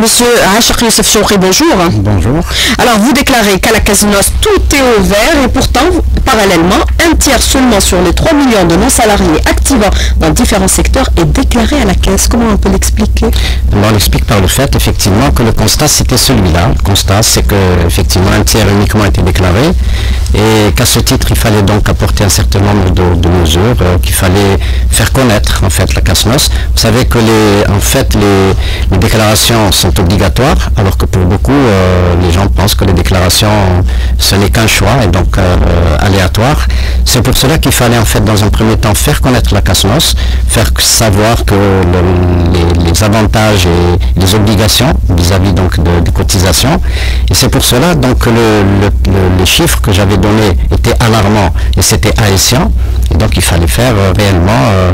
Monsieur Achak Youssef bonjour. Bonjour. Alors, vous déclarez qu'à la Casinos, tout est au vert et pourtant, parallèlement, un tiers seulement sur les 3 millions de non-salariés activant dans différents secteurs est déclaré à la caisse. Comment on peut l'expliquer? On l'explique par le fait, effectivement, que le constat, c'était celui-là. Le constat, c'est que, effectivement, un tiers uniquement a été déclaré et qu'à ce titre, il fallait donc apporter un certain nombre de, mesures, euh, qu'il fallait faire connaître, en fait, la Casnos. Vous savez que, les, en fait, les, déclarations sont obligatoires, alors que pour beaucoup, euh, les gens pensent que les déclarations, ce n'est qu'un choix et donc euh, aléatoire. C'est pour cela qu'il fallait, en fait, dans un premier temps, faire connaître la Casnos, faire savoir que les, avantages et les obligations vis-à-vis donc de, cotisations. Et c'est pour cela donc que les chiffres que j'avais donnés étaient alarmants et c'était haïtien. Et donc il fallait faire euh, réellement euh, euh,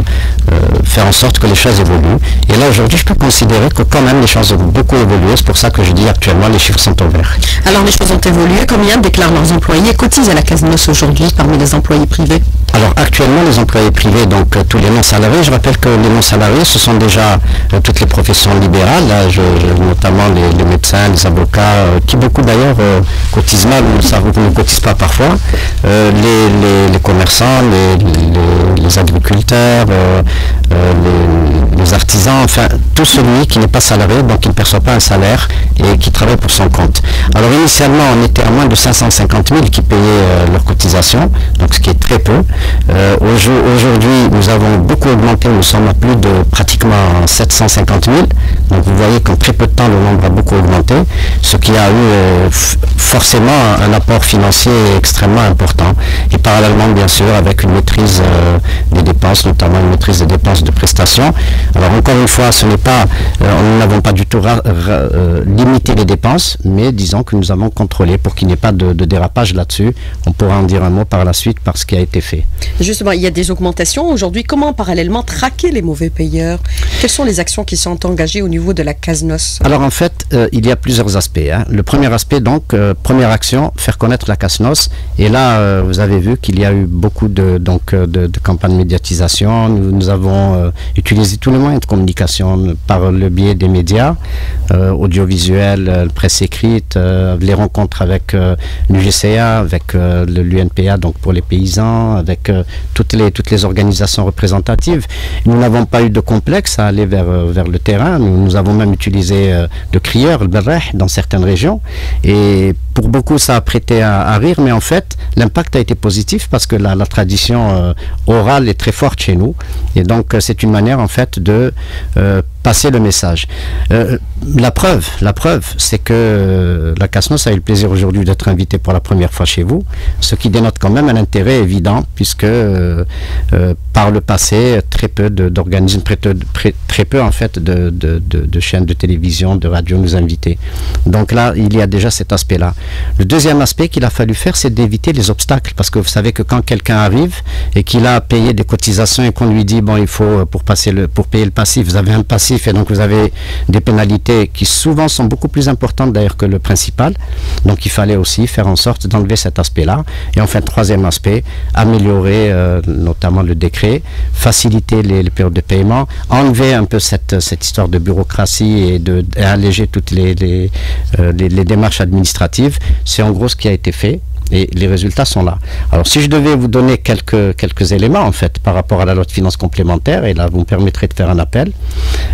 faire en sorte que les choses évoluent. Et là aujourd'hui je peux considérer que quand même les choses ont beaucoup évolué. C'est pour ça que je dis actuellement les chiffres sont ouverts. Alors les choses ont évolué. Combien déclarent leurs employés cotisent à la Casnos aujourd'hui parmi les employés privés? Alors actuellement les employés privés, donc tous les non-salariés, je rappelle que les non-salariés ce sont déjà toutes les professions libérales, notamment les, médecins, les avocats, qui beaucoup d'ailleurs cotisent mal, ça ne cotisent pas parfois, les, commerçants, les, les, agriculteurs, euh, euh, les, artisans, enfin tout celui qui n'est pas salarié, donc qui ne perçoit pas un salaire et qui travaille pour son compte. Alors initialement, on était à moins de 550 000 qui payaient euh, leurs cotisations, donc ce qui est très peu. Aujourd'hui, nous avons beaucoup augmenté, nous sommes à plus de pratiquement 750 000. Donc vous voyez qu'en très peu de temps, le nombre a beaucoup augmenté, ce qui a eu forcément un apport financier extrêmement important. Et parallèlement, bien sûr, avec une maîtrise euh, des dépenses, notamment une maîtrise des dépenses de prestations. Alors encore une fois, ce n'est pas, euh, nous n'avons pas du tout euh, limité les dépenses, mais disons que nous avons contrôlé pour qu'il n'y ait pas de, dérapage là-dessus. On pourra en dire un mot par la suite par ce qui a été fait. Justement, il y a des augmentations aujourd'hui. Comment parallèlement traquer les mauvais payeurs? Quelles sont les actions qui sont engagées au niveau de la CASNOS? Alors en fait, il y a plusieurs aspects. Hein. Le premier aspect, donc, première action, faire connaître la CASNOS. Et là, vous avez vu qu'il y a eu beaucoup de, donc, de, campagnes de médiatisation. Nous, avons euh, utilisé tous les moyens de communication par le biais des médias, euh, audiovisuels, euh, presse écrite, les rencontres avec l'UGCA, avec l'UNPA, donc pour les paysans, avec toutes, les, toutes les organisations représentatives. Nous n'avons pas eu de complexe à aller vers, vers le terrain. Nous, avons même utilisé de crieurs, le dans certaines régions. Et pour beaucoup, ça a prêté à, rire, mais en fait, l'impact a été positif parce que la, tradition orale est très forte chez nous. Et donc, euh, c'est une manière, en fait, de euh, passer le message. la preuve, la preuve, c'est que la Casnos a eu le plaisir aujourd'hui d'être invité pour la première fois chez vous, ce qui dénote quand même un intérêt évident, puisque par le passé, très peu d'organismes, très, peu en fait de, chaînes de télévision, de radio nous invitaient. Donc là, il y a déjà cet aspect-là. Le deuxième aspect qu'il a fallu faire, c'est d'éviter les obstacles, parce que vous savez que quand quelqu'un arrive et qu'il a payé des cotisations et qu'on lui dit, bon, il faut, euh, pour, passer le, pour payer le passif, vous avez un passif et donc vous avez des pénalités qui souvent sont beaucoup plus importantes d'ailleurs que le principal. Donc il fallait aussi faire en sorte d'enlever cet aspect-là. Et enfin, troisième aspect, améliorer euh, notamment le décret, faciliter les, périodes de paiement, enlever un peu cette, histoire de bureaucratie et, alléger toutes euh, les démarches administratives. C'est en gros ce qui a été fait. Et les résultats sont là. Alors si je devais vous donner quelques, quelques éléments en fait par rapport à la loi de finances complémentaire, et là vous me permettrez de faire un appel,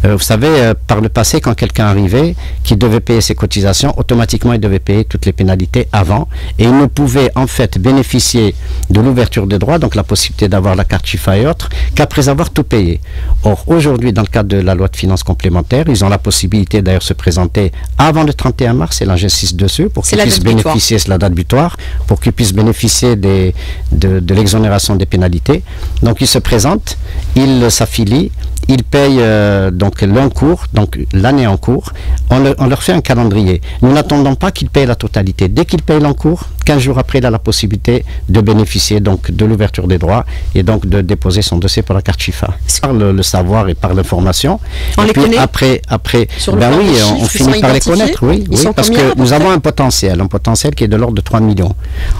euh, vous savez, euh, par le passé, quand quelqu'un arrivait qui devait payer ses cotisations, automatiquement il devait payer toutes les pénalités avant, et il ne pouvait en fait bénéficier de l'ouverture des droits, donc la possibilité d'avoir la carte chiffre et autres, qu'après avoir tout payé. Or aujourd'hui, dans le cadre de la loi de finances complémentaire, ils ont la possibilité d'ailleurs de se présenter avant le 31 mars, et là j'insiste dessus, pour qu'ils puissent bénéficier, de la date butoir, pour qu'ils puissent bénéficier des, de, l'exonération des pénalités. Donc ils se présentent, ils s'affilient, ils payent euh, donc l'encours, donc l'année en cours, on, leur fait un calendrier. Nous n'attendons pas qu'ils payent la totalité. Dès qu'ils payent l'encours, 15 jours après, il a la possibilité de bénéficier donc de l'ouverture des droits et donc de déposer son dossier pour la carte Chifa. Par le, savoir et par l'information. On les connaît après, après, ben oui, on, finit par les connaître, oui, oui parce que nous avons un potentiel, un potentiel qui est de l'ordre de 3 millions.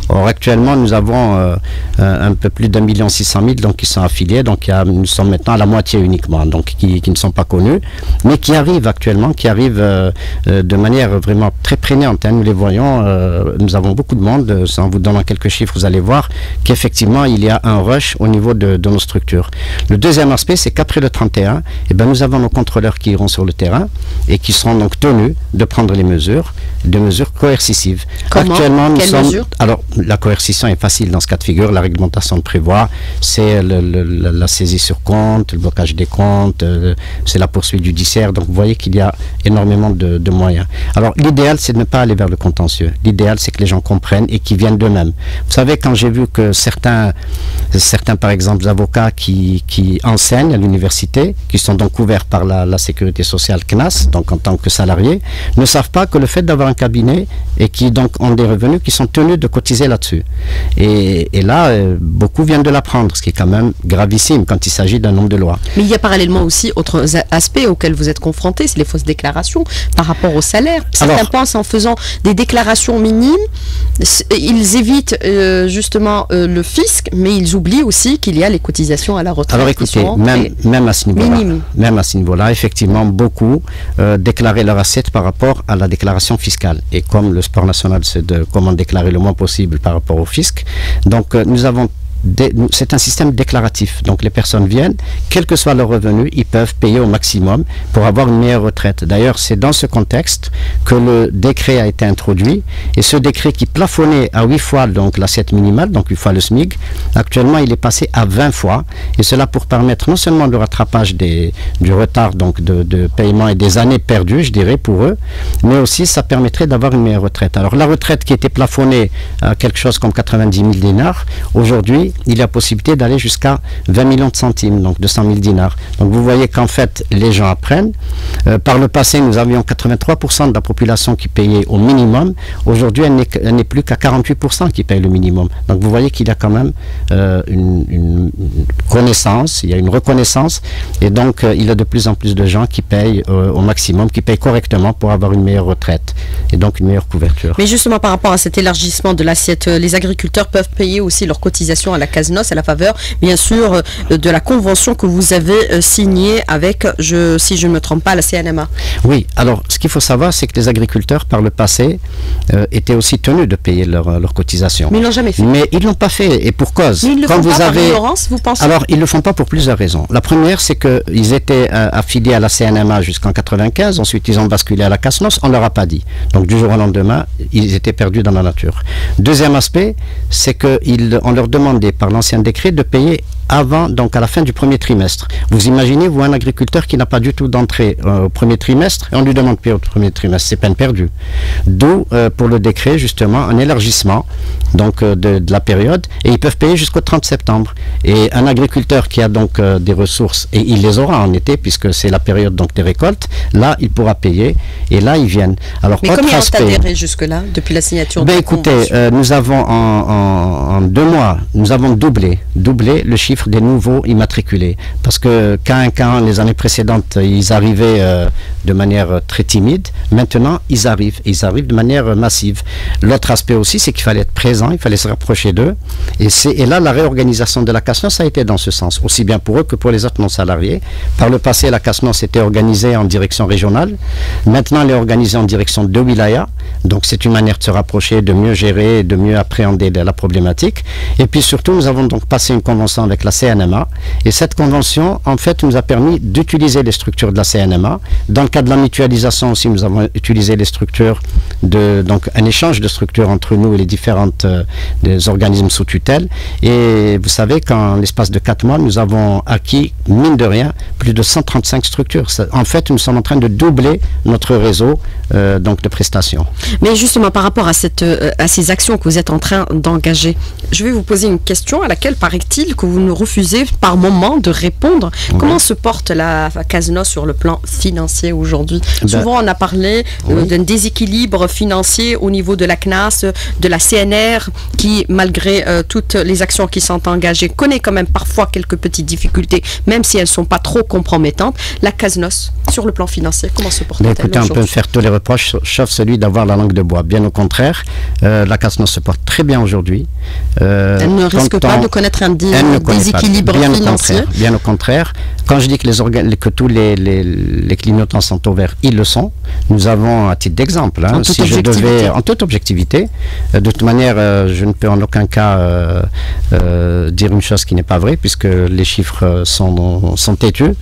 Or actuellement, nous avons euh, un peu plus d'un million six cent mille donc qui sont affiliés, donc nous sommes maintenant à la moitié uniquement. Donc qui, qui, ne sont pas connus, mais qui arrivent actuellement, qui arrivent de manière vraiment très prégnante. Hein. Nous les voyons, nous avons beaucoup de monde. En vous donnant quelques chiffres, vous allez voir qu'effectivement, il y a un rush au niveau de, de nos structures. Le deuxième aspect, c'est qu'après le 31, eh ben, nous avons nos contrôleurs qui iront sur le terrain et qui seront donc tenus de prendre les mesures, des mesures coercitives. Comment? Actuellement, nous sommes. Mesures? Alors, la coercition est facile dans ce cas de figure. La réglementation le prévoit. C'est la saisie sur compte, le blocage des comptes, euh, c'est la poursuite judiciaire. Donc, vous voyez qu'il y a énormément de, moyens. Alors, l'idéal, c'est de ne pas aller vers le contentieux. L'idéal, c'est que les gens comprennent et qu'ils viennent d'eux-mêmes. Vous savez, quand j'ai vu que certains, par exemple, avocats qui, qui enseignent à l'université, qui sont donc couverts par la, la sécurité sociale CNAS, donc en tant que salariés, ne savent pas que le fait d'avoir un cabinet et qui donc ont des revenus qui sont tenus de cotiser là-dessus. Et, là, euh, beaucoup viennent de l'apprendre, ce qui est quand même gravissime quand il s'agit d'un nombre de lois. Mais il y a parallèlement aussi autres aspects auxquels vous êtes confrontés, c'est les fausses déclarations par rapport au salaire. Certains Alors, pensent en faisant des déclarations minimes, ils évitent euh, justement euh, le fisc, mais ils oublient aussi qu'il y a les cotisations à la retraite. Alors écoutez, même, même à ce niveau-là, même à ce niveau-là, effectivement, beaucoup euh, déclarer leur assiette par rapport à la déclaration fiscale. Et comme le sport national, c'est de comment déclarer le moins possible par rapport au fisc, donc euh, nous avons c'est un système déclaratif. Donc les personnes viennent, quel que soit leur revenu, ils peuvent payer au maximum pour avoir une meilleure retraite. D'ailleurs, c'est dans ce contexte que le décret a été introduit. Et ce décret qui plafonnait à 8 fois l'assiette minimale, donc 8 fois le SMIC, actuellement il est passé à 20 fois. Et cela pour permettre non seulement le rattrapage du retard donc de, de paiement et des années perdues, je dirais, pour eux, mais aussi ça permettrait d'avoir une meilleure retraite. Alors la retraite qui était plafonnée à quelque chose comme 90 000 dinars, aujourd'hui, il y a possibilité d'aller jusqu'à 20 millions de centimes, donc 200 000 dinars. Donc vous voyez qu'en fait, les gens apprennent. Euh, par le passé, nous avions 83% de la population qui payait au minimum. Aujourd'hui, elle n'est plus qu'à 48% qui paye le minimum. Donc vous voyez qu'il y a quand même euh, une, connaissance, il y a une reconnaissance, et donc euh, il y a de plus en plus de gens qui payent au maximum, qui payent correctement pour avoir une meilleure retraite et donc une meilleure couverture. Mais justement, par rapport à cet élargissement de l'assiette, les agriculteurs peuvent payer aussi leur cotisation à la Casnos à la faveur, bien sûr, euh, de la convention que vous avez euh, signée avec, je, si je ne me trompe pas, la CNMA. Oui, alors ce qu'il faut savoir, c'est que les agriculteurs, par le passé, euh, étaient aussi tenus de payer leur, euh, leur cotisation. Mais ils l'ont jamais fait. Mais ils l'ont pas fait, et pour cause. Mais ils le Quand font vous pas avez... par ignorance, vous pensez Alors, ils ne le font pas pour plusieurs raisons. La première, c'est qu'ils étaient euh, affiliés à la CNMA jusqu'en 95, ensuite ils ont basculé à la CASNOS, on ne leur a pas dit. Donc, du jour au lendemain, ils étaient perdus dans la nature. Deuxième aspect, c'est qu'on leur demandait par l'ancien décret de payer avant, donc à la fin du premier trimestre. Vous imaginez, vous, un agriculteur qui n'a pas du tout d'entrée euh, au premier trimestre, et on lui demande de payer au premier trimestre, c'est peine perdue. D'où, euh, pour le décret, justement, un élargissement donc, euh, de, de la période, et ils peuvent payer jusqu'au 30 septembre. Et un agriculteur qui a donc des ressources, et il les aura en été, puisque c'est la période donc, des récoltes, là, il pourra payer, et là, ils viennent. Alors, Mais autre combien ont aspect- adhéré jusque-là, depuis la signature de ben la écoutez, nous avons en, en- en deux mois, nous avons doublé, doublé le chiffre des nouveaux immatriculés. Parce que qu'à un les années précédentes, ils arrivaient euh, de manière euh, très timide. Maintenant, ils arrivent, ils arrivent de manière euh, massive. L'autre aspect aussi, c'est qu'il fallait être présent, il fallait se rapprocher d'eux. Et, et là, la réorganisation de la CASNOS a été dans ce sens, aussi bien pour eux que pour les autres non-salariés. Par le passé, la CASNOS était organisée en direction régionale. Maintenant, elle est organisée en direction de wilaya. Donc, c'est une manière de se rapprocher, de mieux gérer, de mieux appréhender de la problématique. Et puis surtout, nous avons donc passé une convention avec la CNMA. Et cette convention, en fait, nous a permis d'utiliser les structures de la CNMA. Dans le cadre de la mutualisation aussi, nous avons utilisé les structures de, donc un échange de structures entre nous et les différentes euh, des organismes sous tutelle. Et vous savez qu'en l'espace de quatre mois, nous avons acquis, mine de rien, plus de 135 structures. En fait, nous sommes en train de doubler notre réseau euh, donc de prestations. Mais justement, par rapport à, cette, euh, à ces actions que vous êtes en train d'engager, je vais vous poser une question à laquelle paraît-il que vous nous refusez par moment de répondre. Comment se porte la Casino sur le plan financier aujourd'hui? Ben, Souvent, on a parlé euh, oui. d'un déséquilibre financier au niveau de la CNAS, de la CNR, qui, malgré euh, toutes les actions qui sont engagées, connaît quand même parfois quelques petites difficultés, même si elles ne sont pas trop compromettantes. La Casnos, sur le plan financier, comment se porte Écoutez, on peut faire tous les reproches, sauf celui d'avoir la langue de bois. Bien au contraire, euh, la CASNOS se porte très bien aujourd'hui. Euh, elle ne risque pas de connaître un déséquilibre financier Bien au contraire. Quand je dis que, les que tous les, les, clignotants sont ouverts, ils le sont. Nous avons, à titre d'exemple, hein, si je devais, en toute objectivité, euh, de toute manière, je ne peux en aucun cas dire une chose qui n'est pas vraie, puisque les chiffres sont, sont têtus.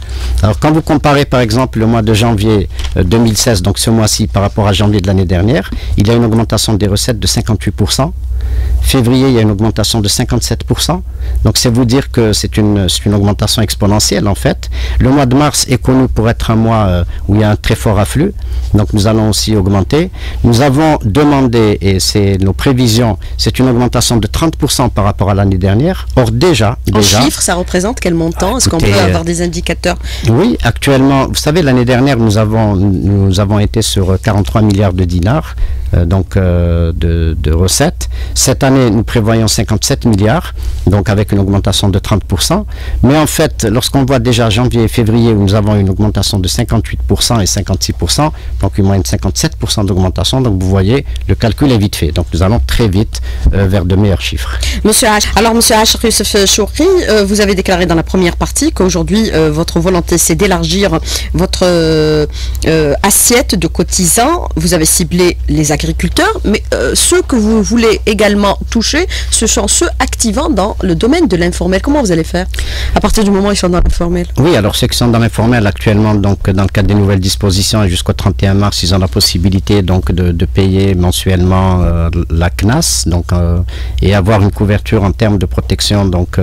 Alors, quand vous comparez, par exemple, le mois de janvier 2016, donc ce mois-ci, par rapport à janvier de l'année dernière, il y a une augmentation des recettes de 58%. Février, il y a une augmentation de 57%. Donc c'est vous dire que c'est une, une, augmentation exponentielle en fait. Le mois de mars est connu pour être un mois euh, où il y a un très fort afflux. Donc nous allons aussi augmenter. Nous avons demandé, et c'est nos prévisions, c'est une augmentation de 30% par rapport à l'année dernière. Or déjà... En chiffres, ça représente quel montant? Est-ce qu'on peut avoir des indicateurs? Oui, actuellement, vous savez, l'année dernière, nous avons, nous avons été sur 43 milliards de dinars. Euh, donc euh, de, de, recettes. Cette année, nous prévoyons 57 milliards, donc avec une augmentation de 30%. Mais en fait, lorsqu'on voit déjà janvier et février où nous avons une augmentation de 58% et 56%, donc une moyenne de 57% d'augmentation, donc vous voyez, le calcul est vite fait. Donc nous allons très vite euh, vers de meilleurs chiffres. Monsieur H, alors Monsieur H. Chouri, vous avez déclaré dans la première partie qu'aujourd'hui, votre volonté, c'est d'élargir votre assiette de cotisants. Vous avez ciblé les agriculteurs, mais euh, ceux que vous voulez également toucher, ce sont ceux activant dans le domaine de l'informel. Comment vous allez faire à partir du moment où ils sont dans l'informel Oui, alors ceux qui sont dans l'informel actuellement, donc dans le cadre des nouvelles dispositions jusqu'au 31 mars, ils ont la possibilité donc de, payer mensuellement euh, la CNAS, donc euh, et avoir une couverture en termes de protection donc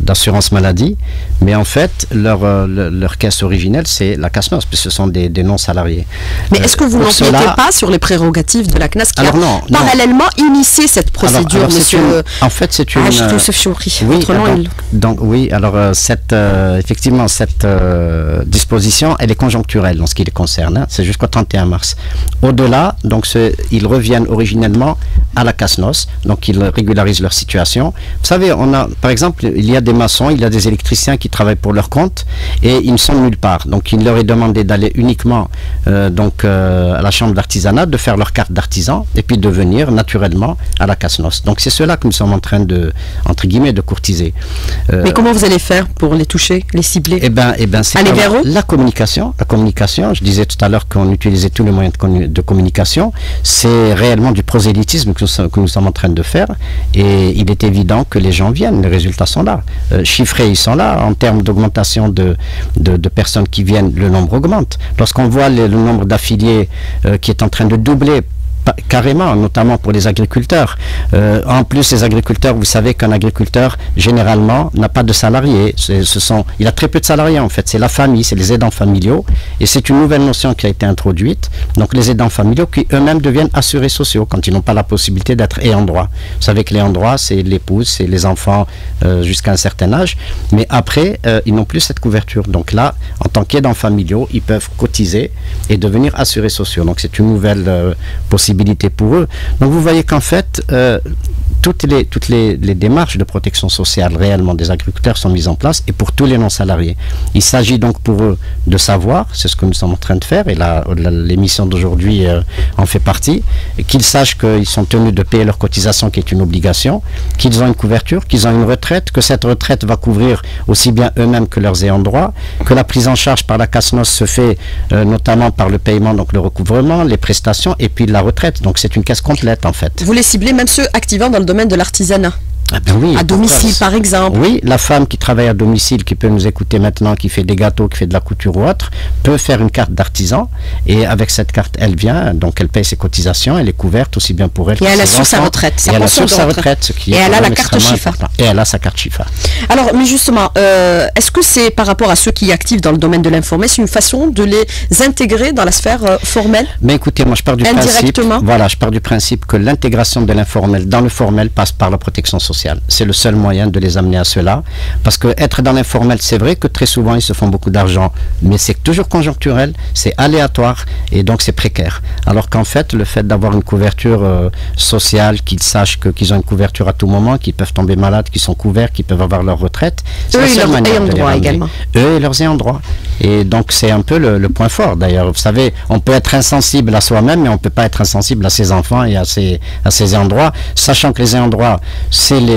d'assurance maladie. Mais en fait, leur, leur, caisse originelle, c'est la CASNOS, puisque ce sont des, non salariés. Mais est-ce que vous n'empiétez pas sur les prérogatives de la CNAS qui a parallèlement initié cette procédure, monsieur En fait, c'est une... oui, donc oui, alors euh, cette, euh, effectivement, cette euh, disposition, elle est conjoncturelle en ce qui les concerne. Hein. c'est jusqu'au 31 mars. Au-delà, donc ils reviennent originellement à la CASNOS, donc ils régularisent leur situation. Vous savez, on a, par exemple, il y a des maçons, il y a des électriciens qui travaillent pour leur compte et ils ne sont nulle part. Donc il leur est demandé d'aller uniquement donc, à la chambre d'artisanat, de faire leur carte d'artisan et puis de venir naturellement à la CASNOS. Donc c'est cela que nous sommes en train de, entre guillemets, de courtiser. Euh, Mais comment vous allez faire pour les toucher, les cibler? Eh bien, eh ben, c'est la communication. La communication, je disais tout à l'heure qu'on utilisait tous les moyens de, communication. C'est réellement du prosélytisme que nous, sommes en train de faire. Et il est évident que les gens viennent, les résultats sont là. Euh, chiffrés, ils sont là. En termes d'augmentation de, de, personnes qui viennent, le nombre augmente. Lorsqu'on voit le, nombre d'affiliés euh, qui est en train de doubler carrément, notamment pour les agriculteurs. Euh, en plus, les agriculteurs, vous savez qu'un agriculteur, généralement, n'a pas de salariés. Ce sont, il a très peu de salariés, en fait. C'est la famille, c'est les aidants familiaux. Et c'est une nouvelle notion qui a été introduite. Donc, les aidants familiaux qui eux-mêmes deviennent assurés sociaux quand ils n'ont pas la possibilité d'être ayant droit. Vous savez que ayant droit, c'est l'épouse, c'est les enfants euh, jusqu'à un certain âge. Mais après, euh, ils n'ont plus cette couverture. Donc là, en tant qu'aidants familiaux, ils peuvent cotiser et devenir assurés sociaux. Donc, c'est une nouvelle possibilité pour eux. Donc vous voyez qu'en fait, euh, toutes les, toutes les, démarches de protection sociale réellement des agriculteurs sont mises en place et pour tous les non-salariés. Il s'agit donc pour eux de savoir, c'est ce que nous sommes en train de faire et l'émission d'aujourd'hui euh, en fait partie, qu'ils sachent qu'ils sont tenus de payer leur cotisation qui est une obligation, qu'ils ont une couverture, qu'ils ont une retraite, que cette retraite va couvrir aussi bien eux-mêmes que leurs ayants droit, que la prise en charge par la CASNOS se fait euh, notamment par le paiement, donc le recouvrement, les prestations et puis la retraite donc c'est une caisse complète en fait. Vous les ciblez même ceux activant dans de l'artisanat ah ben oui, à domicile, par exemple. Oui, la femme qui travaille à domicile, qui peut nous écouter maintenant, qui fait des gâteaux, qui fait de la couture ou autre, peut faire une carte d'artisan. Et avec cette carte, elle vient, donc elle paye ses cotisations, elle est couverte aussi bien pour elle. Et elle a sur sa retraite. et elle a sur sa retraite, ce qui et elle a la carte Chifa. Et elle a sa carte Chifa. Alors, mais justement, euh, est-ce que c'est par rapport à ceux qui activent dans le domaine de l'informel, c'est une façon de les intégrer dans la sphère euh, formelle? Mais écoutez, moi je pars du principe. Voilà, je pars du principe que l'intégration de l'informel dans le formel passe par la protection sociale sociale. C'est le seul moyen de les amener à cela. Parce que être dans l'informel, c'est vrai que très souvent, ils se font beaucoup d'argent, mais c'est toujours conjoncturel, c'est aléatoire et donc c'est précaire. Alors qu'en fait, le fait d'avoir une couverture euh, sociale, qu'ils sachent qu'ils ont une couverture à tout moment, qu'ils peuvent tomber malades, qu'ils sont couverts, qu'ils peuvent avoir leur retraite, c'est la seule manière de droit également. Eux et leurs ayants droit. Et donc c'est un peu le, point fort d'ailleurs. Vous savez, on peut être insensible à soi-même, mais on ne peut pas être insensible à ses enfants et à ses, à ses endroits, sachant que les ayants droit,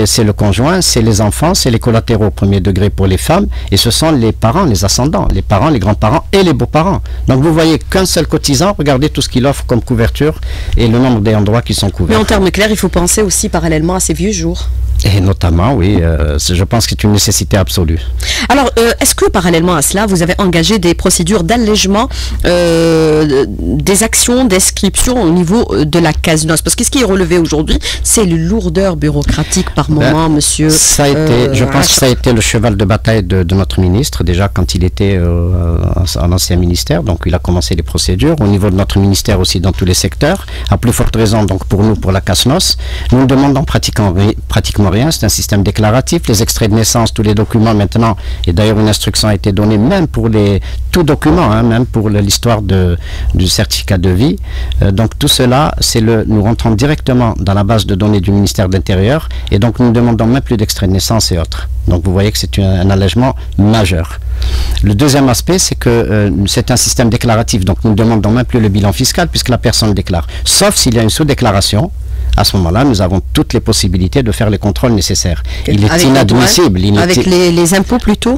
c'est le conjoint, c'est les enfants, c'est les collatéraux au premier degré pour les femmes, et ce sont les parents, les ascendants, les parents, les grands-parents et les beaux-parents. Donc vous voyez qu'un seul cotisant, regardez tout ce qu'il offre comme couverture et le nombre d'ayants droit qui sont couverts. Mais en termes clairs, il faut penser aussi parallèlement à ces vieux jours. Et notamment, oui, euh, je pense que c'est une nécessité absolue. Alors, euh, est-ce que parallèlement à cela, vous avez engagé des procédures d'allègement euh, des actions d'inscription au niveau de la CASNOS Parce que ce qui est relevé aujourd'hui, c'est le lourdeur bureaucratique par ben, moment, monsieur. Ça a été, je pense que ça a été le cheval de bataille de, notre ministre, déjà quand il était en ancien ministère, donc il a commencé les procédures. Au niveau de notre ministère aussi, dans tous les secteurs, à plus forte raison, donc pour nous, pour la CASNOS, nous demandons pratiquement, pratiquement rien, c'est un système déclaratif. Les extraits de naissance, tous les documents maintenant, et d'ailleurs une instruction a été donnée même pour les tout documents, hein, même pour l'histoire du certificat de vie. Euh, donc tout cela, c'est le, nous rentrons directement dans la base de données du ministère de l'Intérieur et donc nous ne demandons même plus d'extrait de naissance et autres. Donc vous voyez que c'est un, allègement majeur. Le deuxième aspect, c'est que euh, c'est un système déclaratif, donc nous ne demandons même plus le bilan fiscal puisque la personne déclare. Sauf s'il y a une sous-déclaration, à ce moment-là, nous avons toutes les possibilités de faire les contrôles nécessaires. Il est inadmissible. avec les, impôts plutôt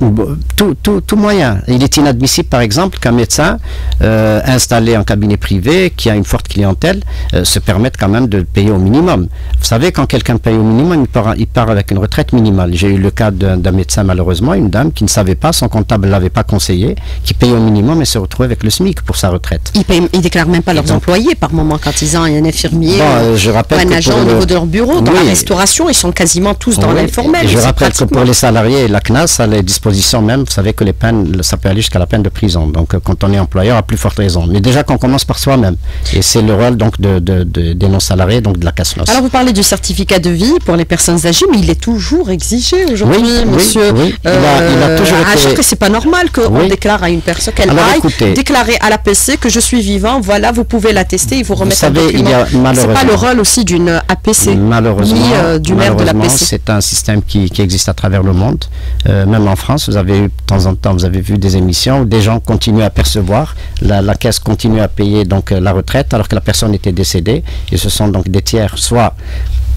tout, tout, moyen. Il est inadmissible, par exemple, qu'un médecin euh, installé en cabinet privé, qui a une forte clientèle, euh, se permette quand même de payer au minimum. Vous savez, quand quelqu'un paye au minimum, il part, il part avec une retraite minimale. J'ai eu le cas d'un médecin, malheureusement, une dame qui ne savait pas, son comptable ne l'avait pas conseillé, qui paye au minimum et se retrouve avec le SMIC pour sa retraite. Ils ne déclarent même pas leurs employés par moment quand ils ont un infirmier. Bon, euh, je rappelle un agent au niveau de leur bureau. Dans la restauration, ils sont quasiment tous dans l'informel. Je rappelle que pour les salariés, la CNAS a les dispositions même, vous savez que les peines, ça peut aller jusqu'à la peine de prison. Donc euh, quand on est employeur, à plus forte raison. Mais déjà qu'on commence par soi-même. Et c'est le rôle donc de, des non-salariés, donc de la CASNOS. Alors vous parlez du certificat de vie pour les personnes âgées, mais il est toujours exigé aujourd'hui, oui, monsieur. Oui, il, a, toujours euh, été... que c'est pas normal qu'on déclare à une personne qu'elle aille déclarer à l'APC que je suis vivant, voilà, vous pouvez l'attester, il vous remettre un document. C'est pas le rôle aussi d'une APC, malheureusement, ni euh, du maire de l'APC. C'est un système qui, existe à travers le monde. Euh, même en France, vous avez eu de temps en temps, vous avez vu des émissions où des gens continuent à percevoir, la, la caisse continue à payer donc euh, la retraite alors que la personne était décédée. Et ce sont donc des tiers, soit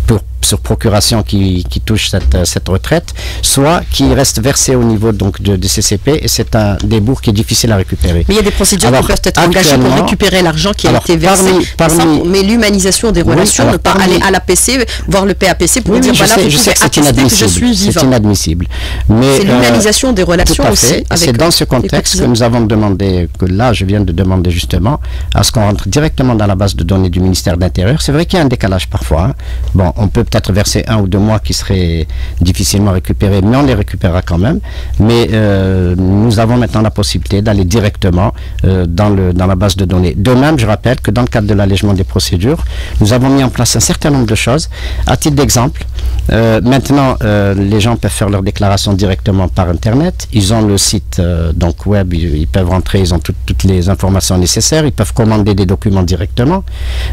pour sur procuration qui, qui touche cette, euh, cette, retraite, soit qui reste versé au niveau donc de, de CCP et c'est un débours qui est difficile à récupérer. Mais il y a des procédures qui peuvent être engagées pour récupérer l'argent qui a été versé. Parmi, mais l'humanisation des relations, ne pas aller à l'APC, voir le PAPC pour dire voilà, vous je sais que c'est inadmissible. C'est inadmissible. C'est l'humanisation des relations aussi. C'est dans ce contexte que nous avons demandé, que là je viens de demander justement, à ce qu'on rentre directement dans la base de données du ministère de l'Intérieur. C'est vrai qu'il y a un décalage parfois. Hein. Bon, on peut peut-être verser un ou deux mois qui seraient difficilement récupérés, mais on les récupérera quand même. Mais euh, nous avons maintenant la possibilité d'aller directement euh, dans, le, dans la base de données. De même, je rappelle que dans le cadre de l'allègement des procédures, nous avons mis en place un certain nombre de choses. À titre d'exemple, euh, maintenant, les gens peuvent faire leur déclaration directement par Internet. Ils ont le site donc web, ils, peuvent rentrer, ils ont toutes les informations nécessaires, ils peuvent commander des documents directement.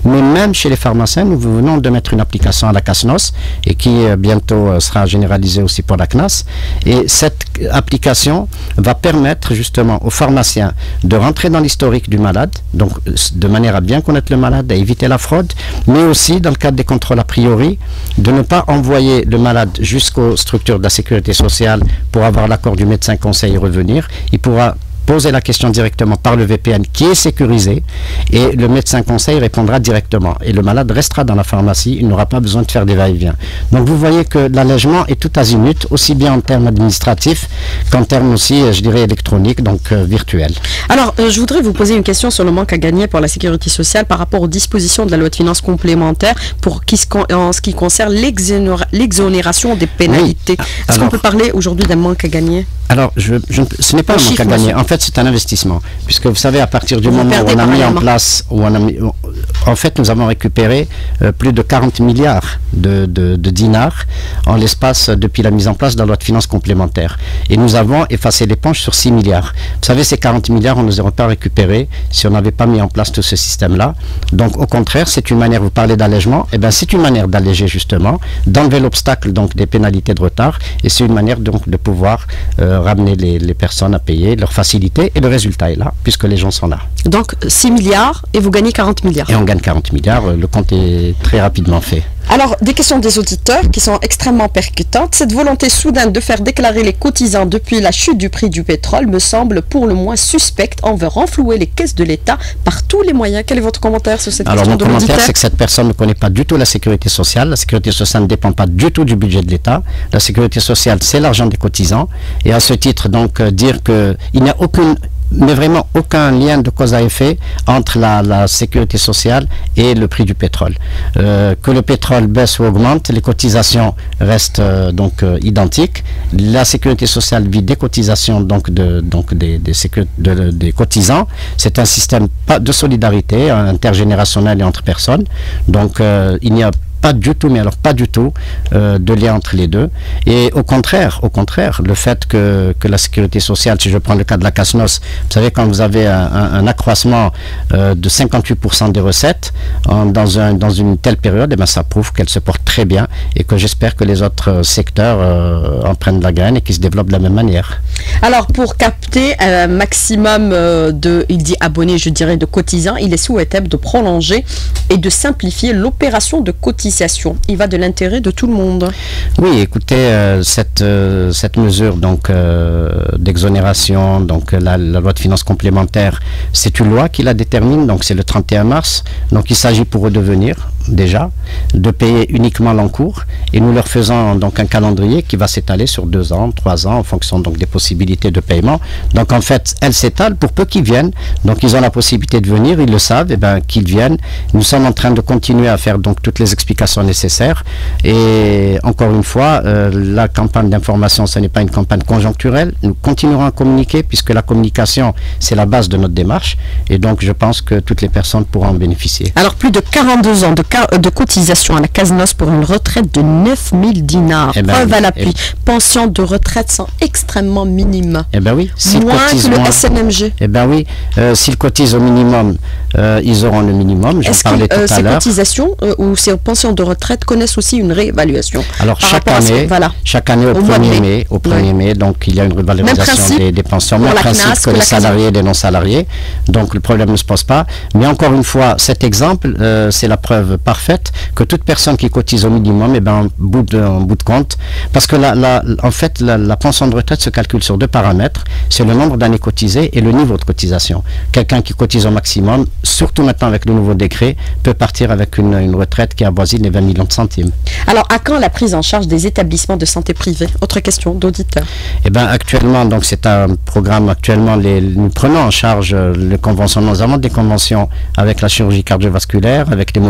Mais même chez les pharmaciens, nous venons de mettre une application à la Et qui euh, bientôt euh, sera généralisée aussi pour la CNAS. Et cette application va permettre justement aux pharmaciens de rentrer dans l'historique du malade, donc de manière à bien connaître le malade, à éviter la fraude, mais aussi dans le cadre des contrôles a priori, de ne pas envoyer le malade jusqu'aux structures de la sécurité sociale pour avoir l'accord du médecin conseil et revenir. Il pourra poser la question directement par le VPN qui est sécurisé et le médecin conseil répondra directement. Et le malade restera dans la pharmacie, il n'aura pas besoin de faire des va-et-vient. Donc vous voyez que l'allègement est tout azimut, aussi bien en termes administratifs qu'en termes aussi, euh, je dirais, électroniques, donc euh, virtuels. Alors, euh, je voudrais vous poser une question sur le manque à gagner pour la sécurité sociale par rapport aux dispositions de la loi de finances complémentaire pour qui, en ce qui concerne l'exonération des pénalités. Est-ce qu'on peut parler aujourd'hui d'un manque à gagner? Alors, je, ce n'est pas un manque à gagner. En fait, c'est un investissement. Puisque vous savez, à partir du moment où on a mis en place, où on a en fait, nous avons récupéré plus de 40 milliards de, dinars en l'espace depuis la mise en place de la loi de finances complémentaire. Et nous avons effacé l'éponge sur 6 milliards. Vous savez, ces 40 milliards, on ne les aurait pas récupérés si on n'avait pas mis en place tout ce système-là. Donc, au contraire, c'est une manière, vous parlez d'allègement, et eh bien c'est une manière d'alléger justement, d'enlever l'obstacle donc des pénalités de retard, et c'est une manière donc de pouvoir ramener les, les personnes à payer, leur faciliter, et le résultat est là, puisque les gens sont là. Donc 6 milliards et vous gagnez 40 milliards. Et on gagne 40 milliards, le compte est très rapidement fait. Alors, des questions des auditeurs qui sont extrêmement percutantes. Cette volonté soudaine de faire déclarer les cotisants depuis la chute du prix du pétrole me semble pour le moins suspecte. On veut renflouer les caisses de l'État par tous les moyens. Quel est votre commentaire sur cette question Alors, mon commentaire, c'est que cette personne ne connaît pas du tout la sécurité sociale. La sécurité sociale ne dépend pas du tout du budget de l'État. La sécurité sociale, c'est l'argent des cotisants. Et à ce titre, donc, euh, dire qu'il n'y a aucune mais vraiment aucun lien de cause à effet entre la, sécurité sociale et le prix du pétrole. Euh, que le pétrole baisse ou augmente, les cotisations restent euh, donc euh, identiques. La sécurité sociale vit des cotisations donc de donc des, des, cotisants. C'est un système de solidarité intergénérationnel et entre personnes. Donc il n'y a pas du tout, mais alors pas du tout, euh, de lien entre les deux. Et au contraire, au contraire, le fait que, la sécurité sociale, si je prends le cas de la CASNOS, vous savez, quand vous avez un, accroissement euh, de 58% des recettes dans, un, dans une telle période, eh bien, ça prouve qu'elle se porte très bien et que j'espère que les autres secteurs euh, en prennent la graine et qu'ils se développent de la même manière. Alors, pour capter un maximum de, il dit abonnés, je dirais, de cotisants, il est souhaitable de prolonger et de simplifier l'opération de cotisation il va de l'intérêt de tout le monde. Oui, écoutez, euh, cette, euh, cette mesure donc euh, d'exonération, donc la, loi de finances complémentaire, c'est une loi qui la détermine, donc c'est le 31 mars. Donc il s'agit pour eux de venir déjà, de payer uniquement l'encours et nous leur faisons donc un calendrier qui va s'étaler sur deux ans, trois ans en fonction donc des possibilités de paiement. Donc en fait, elle s'étale pour peu qu'ils viennent. Donc ils ont la possibilité de venir, ils le savent, et ben qu'ils viennent. Nous sommes en train de continuer à faire donc toutes les explications nécessaires. Et encore une fois, euh, la campagne d'information, ce n'est pas une campagne conjoncturelle. Nous continuerons à communiquer puisque la communication, c'est la base de notre démarche. Et donc je pense que toutes les personnes pourront en bénéficier. Alors plus de 42 ans de de cotisation à la Casnos pour une retraite de 9000 dinars. Eh ben Preuve à l'appui. Pensions de retraite sont extrêmement minimes. Eh bien oui. Moins que le SNMG. Eh bien oui. Euh, s'ils cotisent au minimum, euh, ils auront le minimum. J'en parlais que, euh, à. Ces cotisations ou ces pensions de retraite connaissent aussi une réévaluation. Alors chaque année, voilà. chaque année au, 1er mai, au 1er mai, donc il y a une réévaluation des, des, pensions. Même principe que, les salariés et les non-salariés. Donc le problème ne se pose pas. Mais encore une fois, cet exemple, c'est la preuve parfaite que toute personne qui cotise au minimum, et eh ben, en bout de, bout de compte, parce que la, en fait, la, pension de retraite se calcule sur deux paramètres, c'est le nombre d'années cotisées et le niveau de cotisation. Quelqu'un qui cotise au maximum, surtout maintenant avec le nouveau décret, peut partir avec une, une retraite qui avoisine les 20 millions de centimes. Alors, à quand la prise en charge des établissements de santé privés? Autre question d'auditeur. Eh bien, actuellement, donc c'est un programme, actuellement, les, nous prenons en charge les conventions, nous avons des conventions avec la chirurgie cardiovasculaire, avec les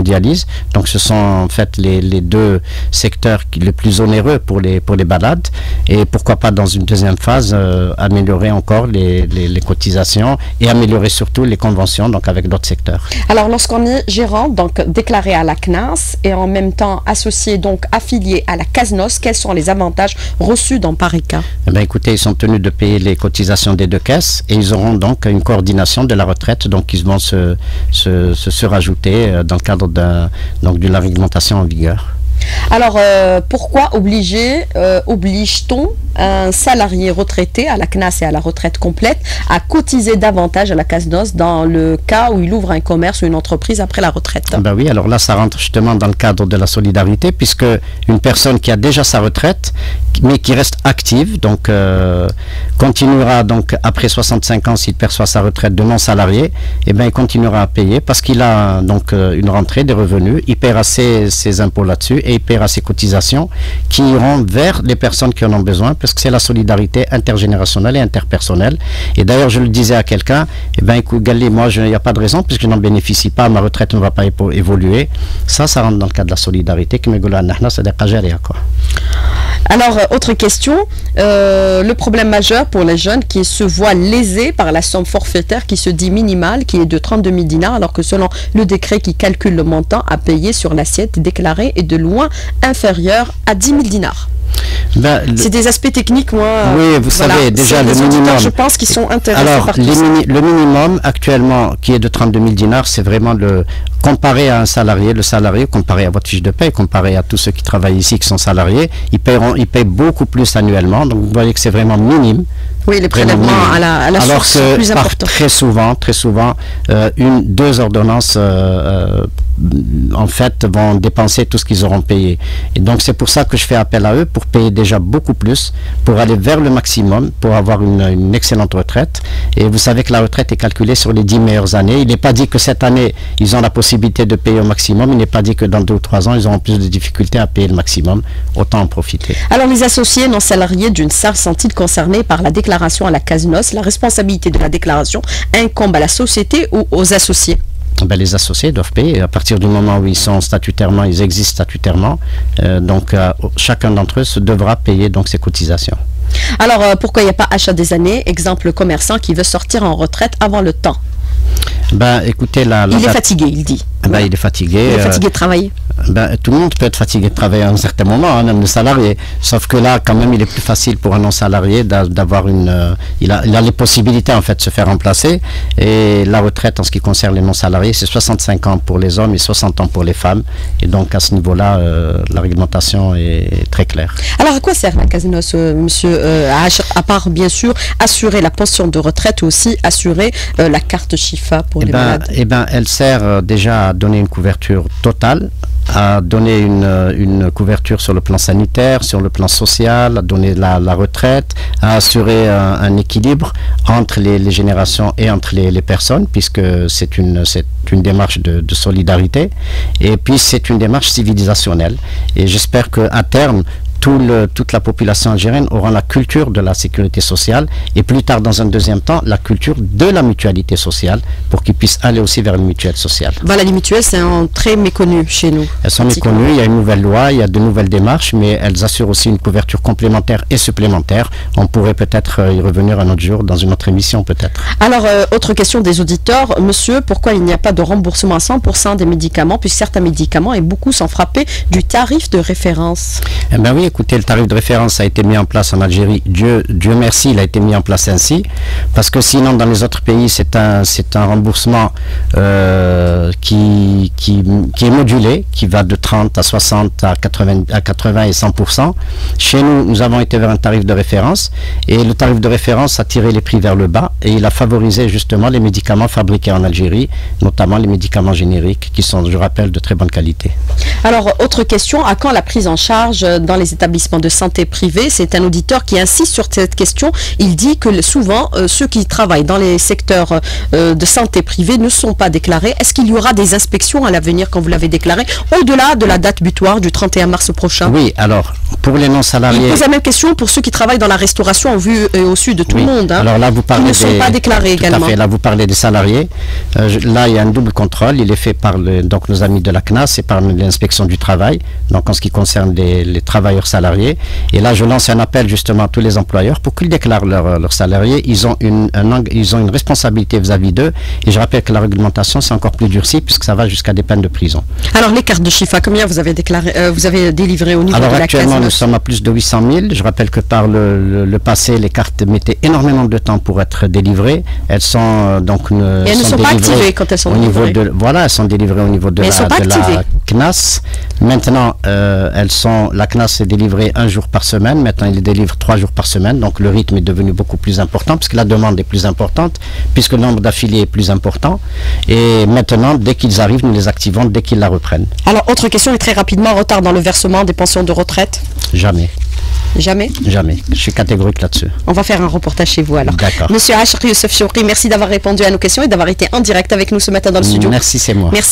donc ce sont en fait les, deux secteurs qui, les plus onéreux pour les, pour les balades. Et pourquoi pas dans une deuxième phase euh, améliorer encore les, cotisations et améliorer surtout les conventions donc avec d'autres secteurs. Alors lorsqu'on est gérant, donc déclaré à la CNAS et en même temps associé donc affilié à la CASNOS, quels sont les avantages reçus dans pareil cas eh bien, Écoutez, ils sont tenus de payer les cotisations des deux caisses et ils auront donc une coordination de la retraite, donc ils vont se, se, se, se rajouter euh, dans le cadre d'un donc de la réglementation en vigueur. Alors, euh, pourquoi obliger, euh, oblige-t-on un salarié retraité à la CNAS et à la retraite complète à cotiser davantage à la CASNOS dans le cas où il ouvre un commerce ou une entreprise après la retraite? Ben oui, alors là, ça rentre justement dans le cadre de la solidarité, puisque une personne qui a déjà sa retraite, mais qui reste active, donc euh, continuera donc après 65 ans s'il perçoit sa retraite de non salarié, et eh ben il continuera à payer parce qu'il a donc une rentrée des revenus, il paiera ses, ses impôts là-dessus et il paiera ses cotisations qui iront vers les personnes qui en ont besoin parce que c'est la solidarité intergénérationnelle et interpersonnelle. Et d'ailleurs, je le disais à quelqu'un, eh ben, écoute, Galli, moi, il n'y a pas de raison puisque je n'en bénéficie pas, ma retraite ne va pas évoluer. Ça, ça rentre dans le cadre de la solidarité qui me quoi. Alors, euh, autre question. Euh, le problème majeur pour les jeunes qui se voient lésés par la somme forfaitaire qui se dit minimale, qui est de 32 000 dinars, alors que selon le décret qui calcule le montant à payer sur l'assiette déclarée est de loin inférieur à 10 000 dinars. C'est des aspects techniques, moi. Oui, vous savez, déjà le minimum. Je pense qu'ils sont intéressés Alors, par le minimum actuellement, qui est de 32 000 dinars, c'est vraiment le comparé à un salarié, le salarié comparé à votre fiche de paie, comparé à tous ceux qui travaillent ici qui sont salariés, ils paieront, ils payent beaucoup plus annuellement. Donc, vous voyez que c'est vraiment minime. Oui, les prélèvements à la, à la Alors source que plus important. très souvent, très souvent, euh, une, deux ordonnances euh, euh, en fait vont dépenser tout ce qu'ils auront payé. Et donc c'est pour ça que je fais appel à eux pour payer déjà beaucoup plus, pour aller vers le maximum, pour avoir une, une excellente retraite. Et vous savez que la retraite est calculée sur les dix meilleures années. Il n'est pas dit que cette année ils ont la possibilité de payer au maximum. Il n'est pas dit que dans deux ou trois ans ils auront plus de difficultés à payer le maximum. Autant en profiter. Alors les associés non salariés d'une SAR sont-ils concernés par la déclaration à la CASNOS, la responsabilité de la déclaration incombe à la société ou aux associés ben, les associés doivent payer à partir du moment où ils sont statutairement, ils existent statutairement. Euh, donc euh, chacun d'entre eux se devra payer donc ses cotisations. Alors euh, pourquoi il n'y a pas achat des années? Exemple le commerçant qui veut sortir en retraite avant le temps. Ben, écoutez, la, il est fatigué, il dit. Ben, il est fatigué. Il est fatigué de travailler. Ben, tout le monde peut être fatigué de travailler à un certain moment, hein, même le salarié. Sauf que là, quand même, il est plus facile pour un non-salarié d'avoir une... Euh, il, a, il, a, les possibilités, en fait, de se faire remplacer. Et la retraite, en ce qui concerne les non-salariés, c'est 65 ans pour les hommes et 60 ans pour les femmes. Et donc, à ce niveau-là, euh, la réglementation est très claire. Alors, à quoi sert la Casinos, euh, monsieur À part, bien sûr, assurer la pension de retraite ou aussi assurer la carte Chifa pour eh les ben, malades? Eh bien, elle sert déjà à donner une couverture totale à donner une, une, couverture sur le plan sanitaire, sur le plan social, à donner la, la retraite, à assurer un, équilibre entre les, les, générations et entre les, les personnes, puisque c'est une, une démarche de, de, solidarité, et puis c'est une démarche civilisationnelle. Et j'espère qu'à terme, tout le, toute la population algérienne aura la culture de la sécurité sociale et plus tard, dans un deuxième temps, la culture de la mutualité sociale pour qu'ils puissent aller aussi vers une mutuelle sociale. Voilà, les mutuelles, c'est très méconnu chez nous. Elles sont méconnues, il y a une nouvelle loi, il y a de nouvelles démarches, mais elles assurent aussi une couverture complémentaire et supplémentaire. On pourrait peut-être y revenir un autre jour dans une autre émission, peut-être. Alors, euh, autre question des auditeurs. Monsieur, pourquoi il n'y a pas de remboursement à 100% des médicaments, puisque certains médicaments et beaucoup sont frappés du tarif de référence? Eh bien oui, écoutez, le tarif de référence a été mis en place en Algérie. Dieu, Dieu merci, il a été mis en place ainsi. Parce que sinon, dans les autres pays, c'est un, un remboursement euh, qui, qui, qui, est modulé, qui va de 30 à 60 à 80, à 80 et 100%. Chez nous, nous avons été vers un tarif de référence. Et le tarif de référence a tiré les prix vers le bas. Et il a favorisé justement les médicaments fabriqués en Algérie, notamment les médicaments génériques, qui sont, je rappelle, de très bonne qualité. Alors, autre question, à quand la prise en charge dans les établissements de santé privés C'est un auditeur qui insiste sur cette question. Il dit que souvent, euh, ceux qui travaillent dans les secteurs euh, de santé privée ne sont pas déclarés. Est-ce qu'il y aura des inspections à l'avenir quand vous l'avez déclaré, au-delà de la date butoir du 31 mars prochain? Oui, alors, pour les non-salariés... Il pose la même question pour ceux qui travaillent dans la restauration au vu et au sud de tout oui. le monde. Hein, alors là, vous parlez qui ne sont des... pas déclarés tout également. À fait. Là, vous parlez des salariés. Euh, je... là, il y a un double contrôle. Il est fait par le... donc, nos amis de la CNAS et par l'inspection du travail, donc en ce qui concerne les, les travailleurs salariés. Et là, je lance un appel justement à tous les employeurs pour qu'ils déclarent leurs leur salariés. Ils ont une, un, ils ont une responsabilité vis-à-vis d'eux. Et je rappelle que la réglementation, c'est encore plus durci puisque ça va jusqu'à des peines de prison. Alors, les cartes de Chifa, combien vous avez, déclaré, euh, vous avez délivré au niveau Alors, de la actuellement, nous sommes à plus de 800 000. Je rappelle que par le, le, le, passé, les cartes mettaient énormément de temps pour être délivrées. Elles sont euh, donc ne, Et elles sont ne sont pas activées quand elles sont au niveau délivrées. de, Voilà, elles sont délivrées au niveau de, Mais la, de. CNAS. Maintenant, euh, elles sont, la CNAS est délivrée un jour par semaine. Maintenant, il les délivre trois jours par semaine. Donc, le rythme est devenu beaucoup plus important puisque la demande est plus importante, puisque le nombre d'affiliés est plus important. Et maintenant, dès qu'ils arrivent, nous les activons dès qu'ils la reprennent. Alors, autre question, et très rapidement, retard dans le versement des pensions de retraite? Jamais. Jamais? Jamais. Je suis catégorique là-dessus. On va faire un reportage chez vous alors. D'accord. Monsieur Hachri Youssef Chouri, merci d'avoir répondu à nos questions et d'avoir été en direct avec nous ce matin dans le studio. Merci, c'est moi. Merci.